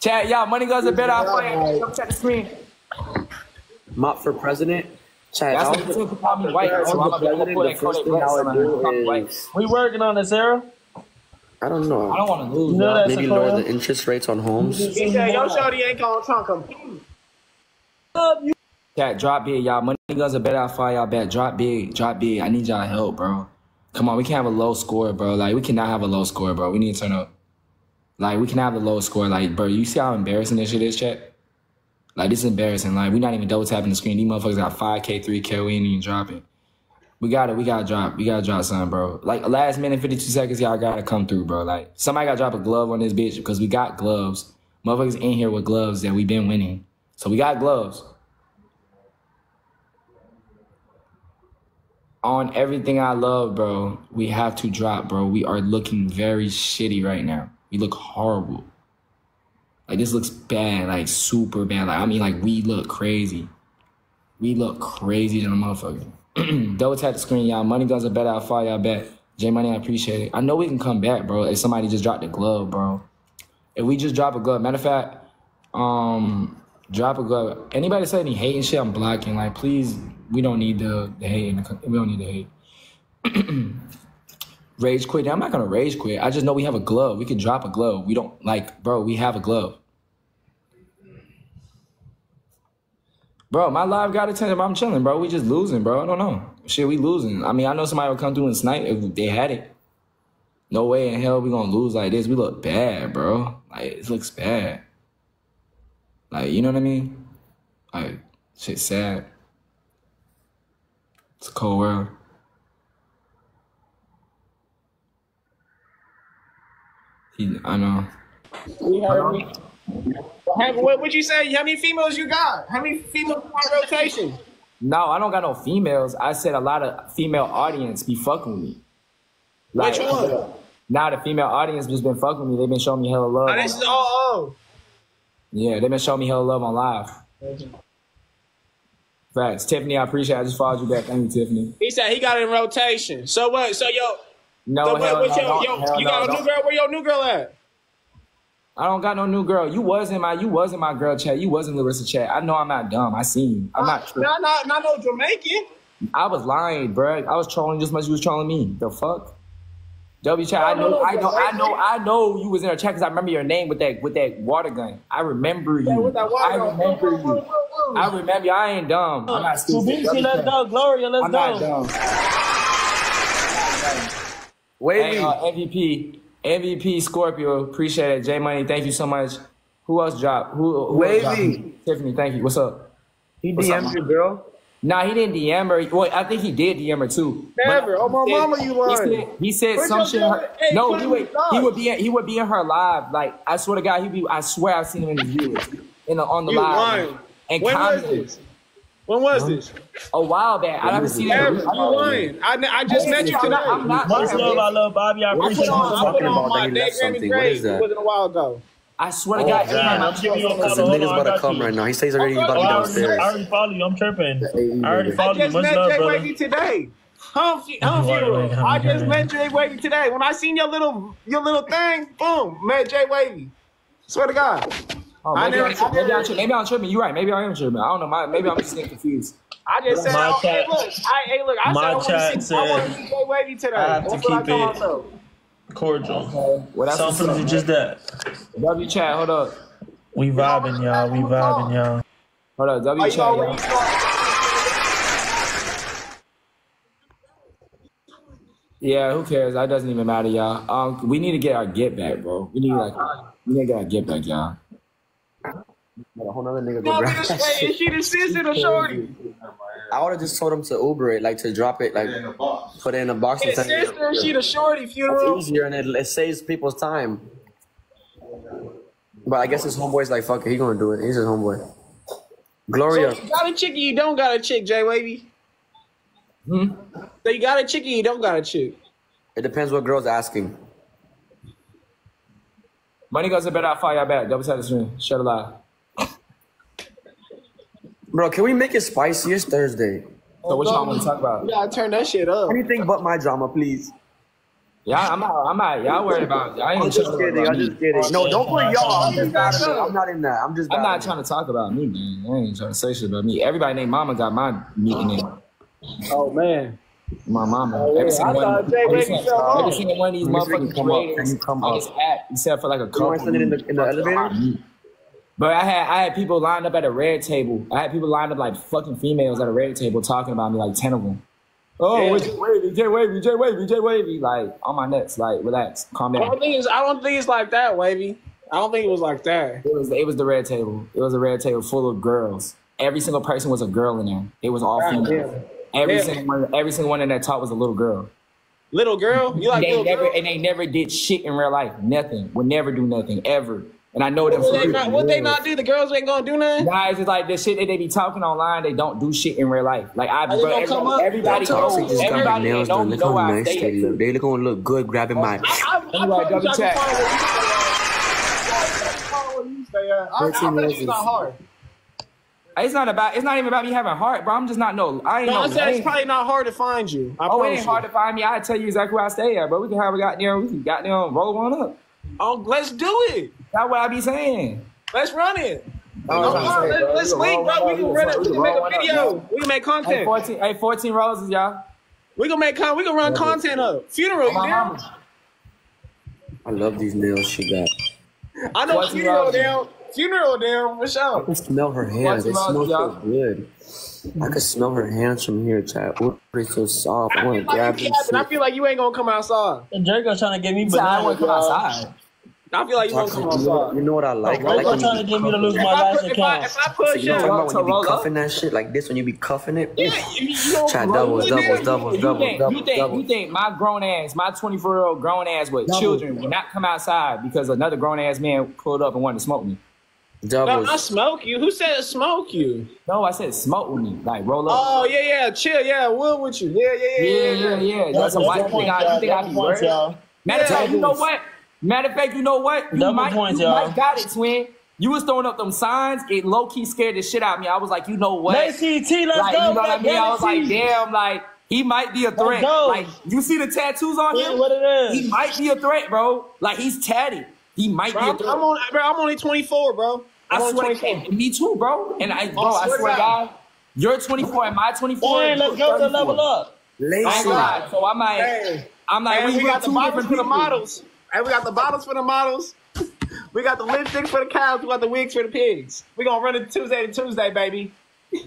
Chat, y'all, money goes a better. I play. Come check the screen. Mop for president. Chad, That's I what was the the, people call me white. I was So I'm the gonna put The that first Kodak thing I would I'm gonna call me do white. is We working on this, Sarah. I don't know. I don't want to lose. You that- Maybe lower the interest rates on homes. He said, "Yo, shorty ain't calling Trump compete." Chat, drop big, y'all. Money guns are better. I fire y'all back. Drop big, drop big. I need y'all help, bro. Come on, we can't have a low score, bro. Like we cannot have a low score, bro. We need to turn up. Like we can have the low score. Like, bro, you see how embarrassing this shit is, chat? Like this is embarrassing. Like we not even double tapping the screen. These motherfuckers got five K, three K. We ain't even dropping. We got it. We gotta drop. We gotta drop something, bro. Like last minute, fifty two seconds, y'all gotta come through, bro. Like somebody gotta drop a glove on this bitch because we got gloves. Motherfuckers in here with gloves that we been winning. So we got gloves. on everything I love, bro, we have to drop, bro. We are looking very shitty right now. We look horrible. Like this looks bad, like super bad. Like I mean, like we look crazy. We look crazy than a motherfucker. Double tap the screen, y'all. Money guns are better. I'll fire y'all back. J Money, I appreciate it. I know we can come back, bro. If somebody just dropped a glove, bro. If we just drop a glove, matter of fact, um, drop a glove. Anybody say any hating shit, I'm blocking. Like, please, we don't need the, the hate. The, we don't need the hate. rage quit. Now, I'm not gonna rage quit. I just know we have a glove. We can drop a glove. We don't like, bro. We have a glove. Bro, my live got attention. I'm chilling, bro. We just losing, bro. I don't know. Shit, we losing. I mean, I know somebody would come through and snipe if they had it. No way in hell we gonna lose like this. We look bad, bro. Like it looks bad. Like you know what I mean? Like shit sad. It's a cold world. He, I know. We heard me. What would you say? How many females you got? How many females on rotation? No, I don't got no females. I said a lot of female audience be fucking with me. Which one? Now the female audience just been fucking with me. They've been showing me hella love. Oh, this is all. Oh, Yeah, they've been showing me hella love on live. Facts. Tiffany, I appreciate it. I just followed you back. Thank you, Tiffany. he said he got in rotation. So what? So yo, No, so hell what's no, your, yo, you no, got a new girl? Where your new girl at? I don't got no new girl. You wasn't my you wasn't my girl chat. You wasn't Larissa chat. I know I'm not dumb. I seen you. I'm uh, not tripping. Not, not, not no Jamaican. I was lying, bruh. I was trolling just as much as you was trolling me. The fuck? W chat. I know, I know, I know, I know you was in a chat because I remember your name with that with that water gun. I remember you. with that water I remember you. I remember you. I ain't dumb. I'm not stupid. Let's go. Gloria, let's I'm not go. dumb. Wavy. Hey, uh, MVP, MVP Scorpio, appreciate it. J Money, thank you so much. Who else dropped? Who? who Wavy. dropped? Tiffany, thank you. What's up? he what's DM'd man? your girl. Nah, he didn't DM her. Well, I think he did DM her too. Never. Oh, my he said- mama, you He lying. said, he said some shit. her- hey, no, he would. He would be. He would be in her live. Like I swear to God, He'd be. I swear I've seen him in the viewers in the on the You live. lying. And When this? When was this? a while back. I haven't seen Never. it. You lying. I, I just met you I'm today. not- I'm not- Much love, I love Bobby. I appreciate you. put talking on about my that he Dave left something? What grade. is It wasn't a while ago. I swear to Oh, God, God, I'm giving you a Cause follow. some niggas about to come you. right now. He says already about to be I already, downstairs. I already follow you. I'm tripping. I already follow you. just Much met love, Jay brother. Wavy today. Home, fu- home Wait, funeral. wait, I just met. Jay Wavy today. When I seen your little your little thing, boom, met Jay Wavy. Swear to God. Oh, I maybe, never- I'm, maybe, I'm, maybe I'm tripping. You're right. Maybe I am tripping. I don't know. My, maybe I'm just getting confused. I just said, My oh, hey, look, I, hey, look, I my said I want chat to see, I want to see Jay Wavy today. I have to That's what I keep it- myself. Cordial. Well, that's what's Something up, just that. W chat, hold up. We vibing, y'all. We vibing, y'all. Hold up. W Are chat, you y'all. Yeah, who cares? That doesn't even matter, y'all. Um, we need to get our get back, bro. We need like we need to get our get back, y'all. Got a whole nother nigga go grab that shit. is she the sister or shorty? I would have just told him to Uber it, like to drop it, like put it in a box and Is send it. sister or she the shorty It's easier and it, it saves people's time. But I guess his homeboy's like, fuck it, he gonna do it. He's his homeboy. Gloria. So Gloria, you got a chick you don't got a chick, Jay Wavy? Hmm? So you got a chick you don't got a chick? it depends what girl's asking. Money goes to bed. I'll fire y'all back. Double tap the screen. Shut a lie. Bro, can we make it spicy? It's Thursday. So what y'all want to talk about? You gotta turn that shit up. Anything but my drama, please. Y'all, I'm out. I'm out. Y'all worried about? Y'all I'm ain't just trying kidding. about I'm me. just kidding. No, don't put y'all. I'm just bad. I'm not in that. I'm just. I'm not trying to talk about me, man. I ain't trying to say shit about me. Everybody named Mama got my meeting in. Oh man. My mama. Oh, yeah. Every I single one. thought Jay Every Wavy single, fell every off. single one of these Let me see if you motherfucking come up. Let creators come on up. this app, except for like a couple. You couple. want to send it in the in the elevator? But I had I had people lined up at a red table. I had people lined up like fucking females at a red table talking about me, like ten of them. Oh, Yeah. Wavy, Jay Wavy, Jay Wavy, Jay Wavy, like on my nuts. Like, relax, calm down. I don't think it's I don't think it's like that, Wavy. I don't think it was like that. It was it was the red table. It was a red table full of girls. Every single person was a girl in there. It was all female. damn. Every Yeah. single one, every single one in that talk was a little girl. Little girl? You like they little never girl? and they never did shit in real life. Nothing. Would never do nothing ever. And I know them. What for they, real. not, what they not do? The girls ain't gonna do nothing? Guys, it's like the shit that they be talking online. They don't do shit in real life. Like I, Are they bro, gonna come up? everybody, everybody Toxic knows. just got her Everybody nails that know done. me Look know how nice stay they look. They look gonna look good grabbing my. I, I, I Anyway, told you double I check. can follow where you stay at. I told you you stay at. I, I 13 bet it's not hard. It's not about. It's not even about me having heart, bro. I'm just not no. I ain't No, no. I said it's probably not hard to find you. I Oh, it ain't you. hard to find me. I tell you exactly where I stay at, bro. We can have a goddamn. We can goddamn roll one up. Oh, let's do it. That's what I be saying. Let's run it. Oh, No, that's what I'm no, saying, let, us We can link, bro. We can run it. We can make a video. We can make Hey, content. 14, hey, 14 roses, y'all. We can make con. We can run content up. Funeral, you My down? I love these nails she got. I know funeral down. Funeral down for I sure. can smell her hands. They What's smell so good. I can smell her hands from here, chat. Ooh, They're so soft. I want to Like grab you them. I feel like you ain't gonna come outside. And Draco trying to get me He said I bananas. want to come outside. I feel like you gonna come you, know, outside. you know what I like? I like when trying you to be get me to lose cuffing my If last put, if, I, account. if I push You know what I'm talking about when you be cuffing that shit like this when you be cuffing it? yeah, you, you don't Chat roll doubles, it doubles, doubles, You think, doubles, you think my grown ass, my 24 year old grown ass with children will not come outside because another grown ass man pulled up and wanted to smoke me? No, I smoke you. Who said smoke you? No, I said smoke with me, like roll up. Oh yeah, yeah, chill, yeah, wood with you. Yeah, yeah, yeah, yeah, yeah. yeah, yeah. That's a white points, thing. I, y'all. you think I be points, worried? y'all. Matter of fact, you know what? Matter of fact, you know what? You Double might, points, you y'all. might got it, twin. You was throwing up them signs. It low key scared the shit out of me. I was like, you know what? Let's see, T. Let's like, go. you know what I mean? I was like, damn, like he might be a threat. Like you see the tattoos on Yeah, him? what it is. He might be a threat, bro. Like he's tatted. He might Bro, be a I'm, threat. I'm on, bro, I'm only 24, bro. I'm I swear, 24. to me too, bro. And I, bro, I swear swear to to God, you're 24 and my 24. Hey, let's go to level up. I ain't Lacy. So I'm like, Hey, I'm like, and we, we we got the bottles different for the models. And we got the bottles for the models. We got the lipstick for the cows. We got the wigs for the pigs. We gonna run it Tuesday to Tuesday, baby.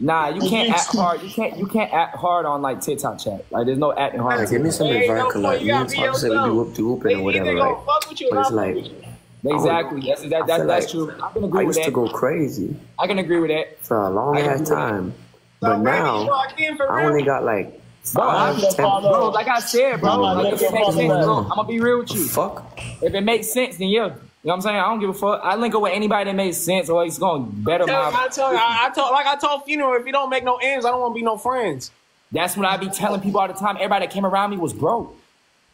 Nah, you can't act hard. You can't. You can't act hard on like TikTok chat. Like there's no acting hard. Hey, on give me some Hey, advice, no cause point, like you me gotta and be Toxic said we be whoop de whooping They or whatever, gonna right? fuck with But it's like with you. Exactly. Yes, that, that, that's like true. I can agree I with that. Used to go crazy. I can agree with that. For a long ass time. So but now, I only got like Bro, five, ten, bro, like I said, bro, like if it makes sense, bro, I'm gonna be real with you. Fuck. If it makes sense, then yeah. You know what I'm saying? I don't give a fuck. I link up with anybody that makes sense or it's going to better my... I tell you, I, I told, like I told Funeral, if you don't make no ends, I don't want to be no friends. That's what I be telling people all the time. Everybody that came around me was broke.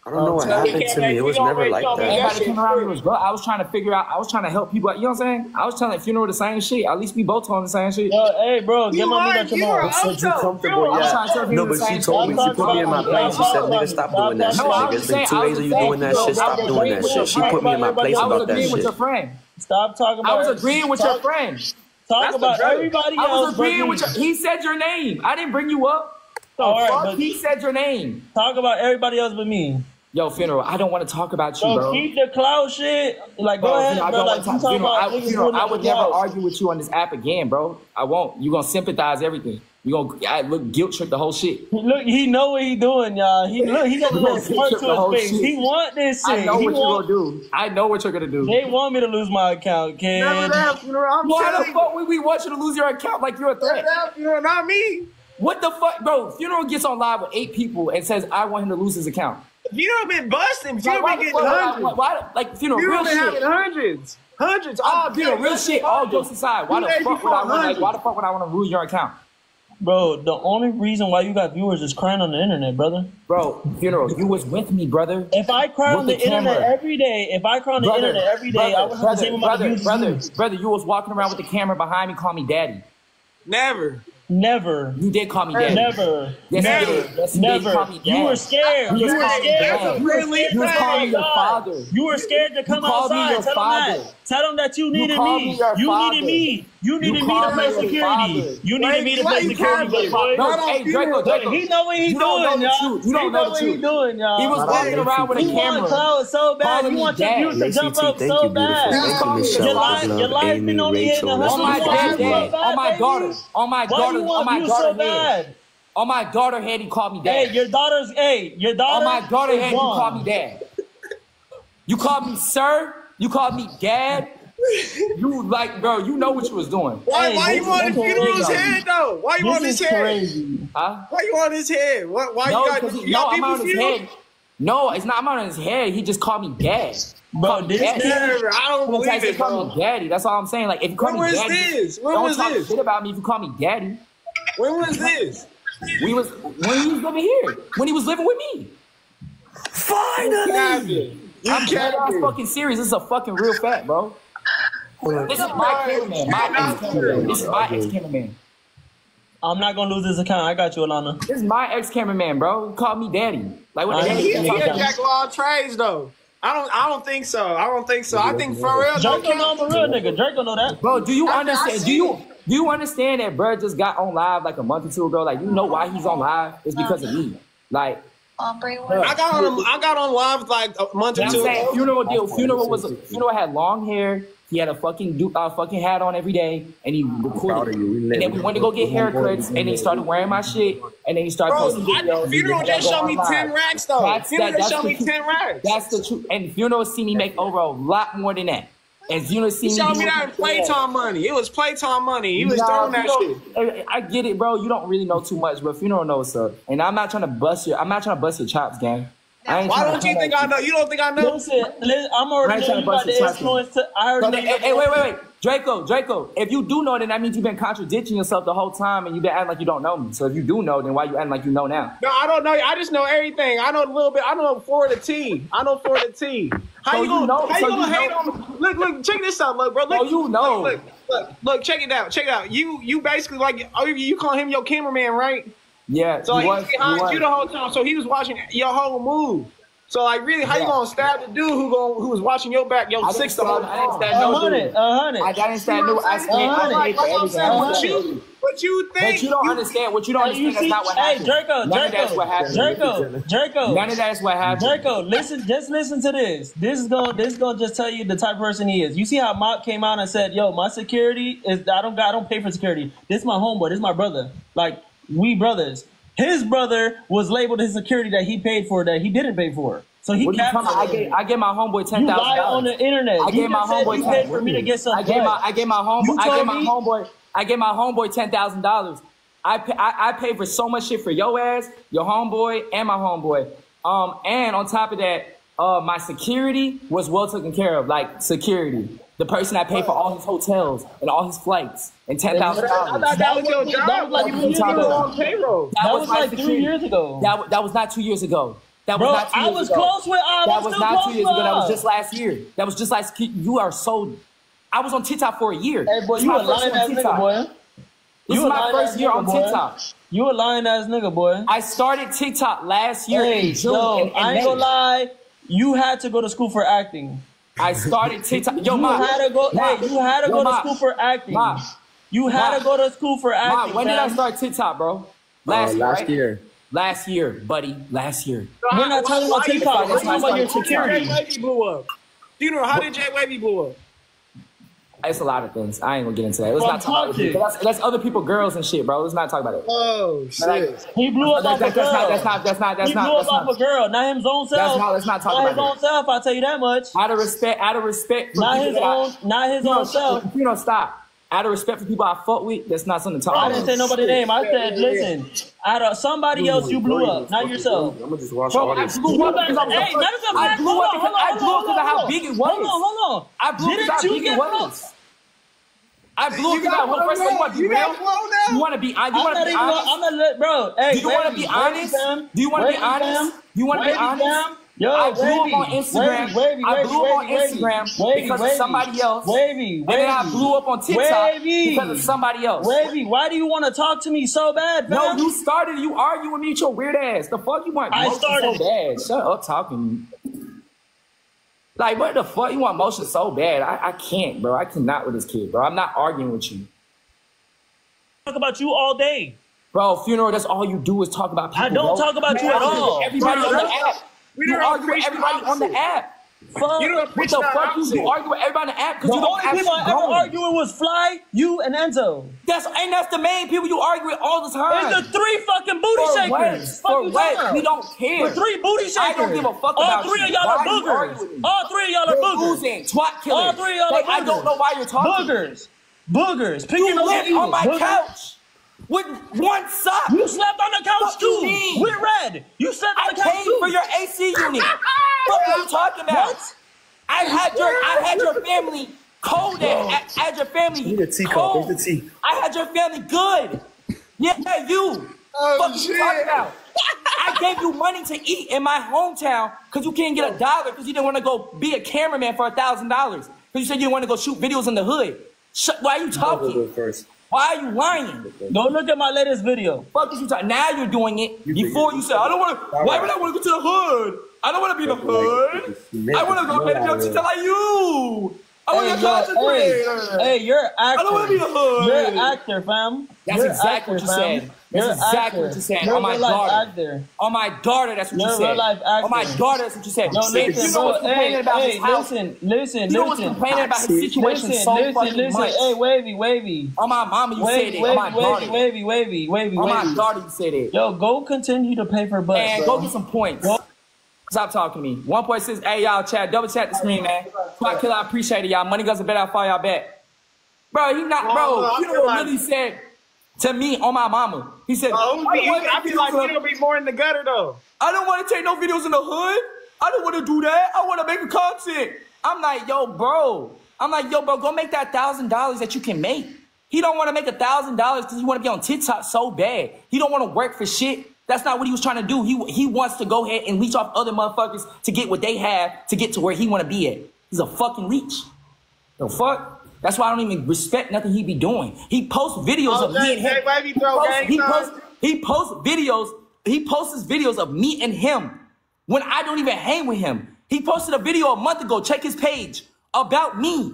I don't know what happened to me. It was never like that. Everybody came around me was bro. I was trying to figure out. I was trying to help people. You know what I'm saying? I was telling if you know the same shit, at least we both on the same shit. Yo, hey, bro, get my meat out your mouth. So you comfortable? Yeah. To no, but she told me. She put me in my place. She said, "Nigga, stop doing that shit. Nigga, it's been two days of you doing that shit. Stop doing that shit." She put me in my place about that shit. Stop talking about. I was agreeing with your friend. Talk about everybody else. I was agreeing with. He said your name. I didn't bring you up. So oh, all right, he said your name. Talk about everybody else but me. Yo, funeral. I don't want to talk about you, bro. bro. Keep the close shit. Like, bro, go ahead. Funeral, I don't like, want to talk about I, funeral, I would never argue with you on this app again, bro. I won't. You gonna sympathize everything. You gonna I look guilt trip the whole shit. Look, he know what he doing, y'all. He look, he got a little smirk to his face. Shit. He want this shit. I know he what want, you gonna do. I know what you're gonna do. They want me to lose my account, Ken. Never that, I'm Why the fuck would we want you to lose your account like you're a threat? That, you know, not me. What the fuck, bro? Funeral gets on live with eight people and says I want him to lose his account funeral been busting. Funeral been getting hundreds. Why, like funeral, know, real shit. Hundreds, hundreds. All oh, funeral, real shit. All jokes aside, why the fuck would I want? Like, why the fuck would I want to lose your account? Bro, the only reason why you got viewers is crying on the internet, brother. Bro, funeral, you was with me, brother. If I cry on the, the internet every day, if I cry on the brother, internet every day, brother, I would have brother, the same amount brother, of views. Brother, brother, you was walking around with the camera behind me, call me daddy. Never. Never. You did call me daddy. Never. Yes, never. You. Yes, never. You, were scared. You, you were scared. You, really you calling your father. You were scared to come you outside. Me your tell father. them that. Tell them that you needed you me. me you father. needed me. You needed you me to play security. You need needed Wait, me to play security. But no, no, hey, Draco, Draco, he know what he's doing, y'all. You he don't know, what he's doing, y'all. He was walking around with a camera. You want so bad. You want your views to jump up so bad. Your life, your been only hitting a hundred. On oh my dad. On oh my daughter. On my daughter. On my daughter. On my daughter head, he called me dad. Hey, your daughter's. Hey, your daughter. On my daughter head, you called me dad. You called me sir. You called me dad you like, bro, you know what you was doing. Why, hey, why you on the funeral's head though? Why you this on his head? Huh? Why you on his head? Why, why no, you got, you no, got I'm on his funeral? head. No, it's not. I'm on his head. He just called me dad. Bro, this daddy. Never, I don't believe it, call bro. me daddy. That's all I'm saying. Like, if you call when me daddy, this? When don't was talk this? shit about me if you call me daddy. When was this? We was when he was living here. When he was living with me. Finally. You I'm dead ass fucking serious. This is a fucking real fact, bro. This is my cameraman. My ex cameraman. This is my ex cameraman. I'm not gonna lose this account. I got you, Alana. This is my ex cameraman, bro. Call me daddy. Like what? He, he a jack of all trades, though. I don't. I don't think so. I don't think so. I think for real. Drake don't know I'm a real nigga. Drake don't know that. Bro, do you I, understand? I do you do you understand that bro just got on live like a month or two ago? Like you know why he's on live? It's because of me. Like. I got on. I got on live like a month or two. Saying, funeral deal. Funeral was. A, funeral had long hair. He had a fucking du- uh, fucking hat on every day, and he recorded. and then we went to go get haircuts, and he started wearing my shit, and then he started Bro, posting videos. Funeral just showed me ten racks though. That's, funeral that, just showed me ten racks. That's the truth. And funeral see me make over a lot more than that. And you know, see me. Show me that playtime money. It was playtime money. He was nah, throwing that shit. Eh, I get it, bro. You don't really know too much, but funeral knows, sir. And I'm not trying to bust your. I'm not trying to bust your chops, gang. Why don't you think I know? You don't think I know? Listen, I'm already I this. the influence. To, I already. So hey, hey, wait, wait, wait, Draco, Draco. If you do know, then that means you've been contradicting yourself the whole time, and you've been acting like you don't know me. So if you do know, then why you acting like you know now? No, I don't know. I just know everything. I know a little bit. I know Florida T. I know Florida T. How so you gonna? Know, how so you gonna hate know. on? Look, look. Check this out, look, bro. Look, so you know. Look, look, look, look. Check it out. Check it out. You, you basically like. Oh, you call him your cameraman, right? Yeah. So he, he was, behind he was. you the whole time. So he was watching your whole move. So like, really, how yeah. you gonna stab the dude who going who was watching your back, yo six the whole time? I didn't stab no dude. A hundred. I didn't stab no. I stab But you, you think? But you don't you, understand. What you don't you understand see, is not what happened. Hey, Jerko, None Jerko, of that's what happened. Jerko, Jerko. None of that's what happened. Jerko, listen, just listen to this. This is gonna, this is gonna just tell you the type of person he is. You see how Mock came out and said, "Yo, my security is I don't, I don't pay for security. This is my homeboy. This is my brother." Like we brothers. His brother was labeled his security that he paid for that he didn't pay for. So he what you I gave, I gave my homeboy ten thousand. You lied on the internet. I you gave my homeboy ten. For me to get some I gave my I gave my homeboy. I gave my homeboy. I gave my homeboy ten thousand dollars. I, pay, I I paid for so much shit for your ass, your homeboy, and my homeboy. Um, and on top of that, uh, my security was well taken care of, like security the person that paid for all his hotels and all his flights and ten thousand dollars. thought that was your That was like you two years ago. on payroll. That, That was, was my like three years ago. That, that was not two years ago. That Bro, was not two I years was ago. close with uh, Ob. That I'm was not two years ago. That was uh, just last year. That was just last. You are so. I was on TikTok for a year. Hey, boy, you a lying ass on nigga, boy. This You is my first year nigga, on boy. TikTok. You a lying ass nigga, boy. I started TikTok last year Hey, in June. yo, in- in I ain't May. gonna lie. You had to go to school for acting. I started TikTok. Yo, You Ma, had to go. Ma, hey, you had to yo, go to school for acting. Ma, you had Ma, to go to school for Ma, acting. when did I start TikTok, bro? Uh, Last, year, last right? year. Last year, buddy. Last year. We're not talking about TikTok. We're talking about your security. Jay Wavy blew up. You know how did Jay Wavy blow up? It's a lot of things. I ain't gonna get into that. Let's Well, not talk about it. it. That's, that's other people, girls and shit, bro. Let's not talk about it. Oh shit! He blew up That's, off a girl. that's not. That's not. That's not. That's he not. blew That's up off not. a girl, not his own self. That's not- let's not talk Not about his that. own self. I'll tell you that much. Out of respect, out of respect for Not his that I- own. Not his you know, own self. You know, stop. Out of respect for people I fuck with, that's not something to talk I about. didn't say nobody's name. I said, Yeah, yeah, listen, out of somebody else, you blew up, not yourself. I'm gonna just watch Bro, all I this. blew up I hey, the that first- is a I fact. blew up because I blew up because of how big it was. Hold on, hold on. I blew up Didn't because you how big it was. I blew You because I got well, first of all, you want to be you got real? You want to be? You want to be honest? I'm not let, bro. Hey, Do you want to be honest? Do you want to be honest? you want to be honest? Yo, I blew up Wavy, on Instagram. Wavy, Wavy, I Wavy, blew up on Instagram Wavy, because of somebody else. Wavy, And then I blew up on TikTok Wavy. because of somebody else. Wavy, why do you want to talk to me so bad, No, you started. You arguing with me with your weird ass. The fuck you want? I motion started. so bad. Shut up talking. Like what the fuck you want motion so bad? I, I can't, bro. I cannot with this kid, bro. I'm not arguing with you, talk about you all day. bro. Funeral. That's all you do is talk about people. I don't bro. talk about you at all. Everybody Bro, on the app. We You argue with everybody on the app. Fuck. You don't What the fuck you, you argue with everybody on the app because The you don't only people I ever argued was Fly, you, and Enzo. That's and that's the main people you argue with all the time. It's the three fucking booty For shakers. what? Fuck For you what? We don't care. The three booty shakers. I don't give a fuck All about three you. of y'all are arguing boogers. All three of y'all are boogers. losing, twat killer. All three of y'all like, are I don't know why you're talking. Boogers. Boogers. Pick You lived on my Boogers. couch with one sock. You slept on the couch too. mean? With red. You slept on I the couch paid too. for your AC unit. what are you talking about? What? I had your I had your family cold at, I had your family You Need a teacup. cold. Where's the tea? I had your family good. Yeah, you. Oh, Fuck you shit. talking about? I gave you money to eat in my hometown because you can't get a dollar because you didn't want to go be a cameraman for a thousand dollars because you said you didn't want to go shoot videos in the hood. Shut, why are you talking? first. Why are you lying? Don't look at my latest video. Fuck is you talking? Now you're doing it. Before you said I don't want to. Why would I want to go to the hood? I don't want to be in the hood. I want to go a young teacher like you. I want to Hey, be a yo, content hey, hey, you're an actor. I don't want to be in the hood. You're an actor, fam. That's You're exactly actor, what you fam. said. That's You're exactly actor. what you said. You're On my a real life daughter. actor. On my daughter, that's what You're you said. real life On my daughter, that's what you said. No, listen, you know what's complaining Hey, about hey, his house? listen, listen, You know what's listen. complaining about his situation Listen, so listen, fucking listen. much. Hey, wavy, wavy. On my mama, you Wavy, said it. wavy, On my wavy, daughter. wavy, wavy, wavy, wavy. On my daughter, you said it. Yo, go continue to pay for butts, And bro. go get some points. Go- Stop talking to me. 1.6, hey, y'all, chat. Double chat the screen, man. Twat killer, I appreciate it, y'all. Money goes to bet, I'll follow y'all back. Bro, he not, bro. I You know what like- really said to me on my mama? He said, Oh, I you- I feel like you'll be more in the gutter though. I don't want to take no videos in the hood. I don't want to do that. I want to make a content. I'm like, yo, bro. I'm like, yo, bro, go make that thousand dollars that you can make. He don't want to make a thousand dollars because he want to be on TikTok so bad. He don't want to work for shit. That's not what he was trying to do. He he wants to go ahead and leech off other motherfuckers to get what they have to get to where he want to be at. He's a fucking leech. The fuck? That's why I don't even respect nothing he be doing. He posts videos Oh, of me and him. Jay He posts, he posts he posts videos. He posts his videos of me and him when I don't even hang with him. He posted a video a month ago. Check his page about me.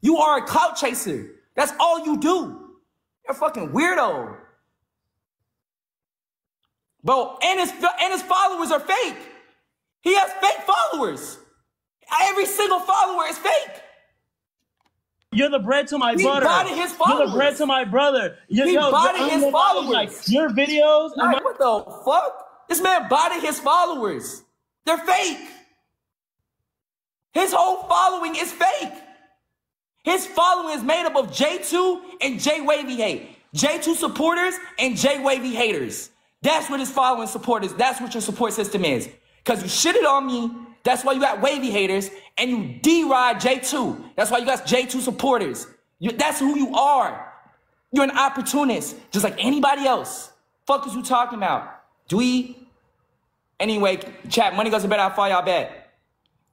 You are a clout chaser. That's all you do. You're a fucking weirdo. Bro, and his and his followers are fake. He has fake followers. Every single follower is fake. You're the bread to my He butter. his You're the bread to my brother. You, He yo, his followers. Like, your videos. Like, what the fuck? This man bought his followers. They're fake. His whole following is fake. His following is made up of J2 and J Wavy Hate. J2 supporters and J Wavy haters. That's what his following support is. that's what your support system is. Because you shitted on me, that's why you got Wavy haters, and you D-Ride J2. That's why you got J2 supporters. You, that's who you are. You're an opportunist, just like anybody else. Fuck is you talking about? Dwee? Anyway, chat, money goes to bed, I'll fire y'all back.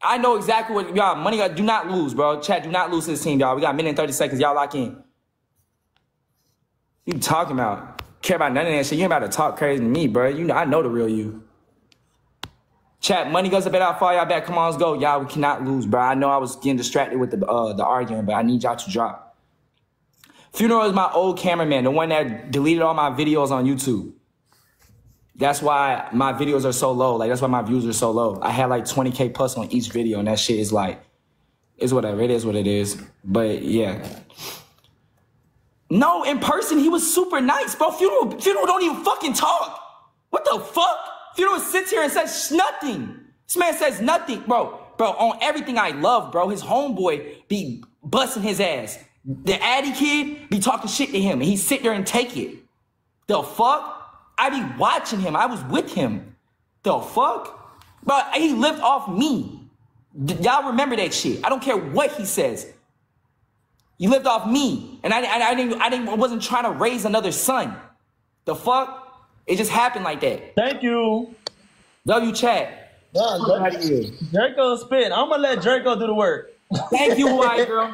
I know exactly what y'all money. Do not lose, bro. Chat, do not lose to this team, y'all. We got a minute and 30 seconds. Y'all lock in. You talking about? Care about none of that shit. You ain't about to talk crazy to me, bro. You know, I know the real you. Chat, money goes bed. I'll fire y'all back. Come on, let's go. Y'all, we cannot lose, bro. I know I was getting distracted with the uh, the arguing, but I need y'all to drop. Funeral is my old cameraman, the one that deleted all my videos on YouTube. That's why my videos are so low. Like that's why my views are so low. I had like 20k plus on each video, and that shit is like, is whatever. It is what it is. But yeah. No, in person he was super nice, bro. Funeral, funeral don't even fucking talk. What the fuck? Funeral sits here and says nothing. This man says nothing, bro. Bro, on everything I love, bro. His homeboy be busting his ass. The Addy kid be talking shit to him, and he sit there and take it. The fuck? I be watching him. I was with him. The fuck? But he lived off me. Y'all remember that shit. I don't care what he says. You lived off me, and I, I, I didn't, I didn't, I wasn't trying to raise another son. The fuck? It just happened like that. Thank you. Love you, chat. Yeah, Dra- Draco spin. I'm gonna let Draco do the work. Thank you, white girl.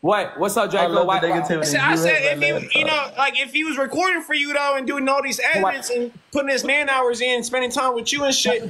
What? What's up, I Draco? love Why- the negativity. I said, I said if he, you know, like if he was recording for you though and doing all these edits and putting his man hours in, spending time with you and shit,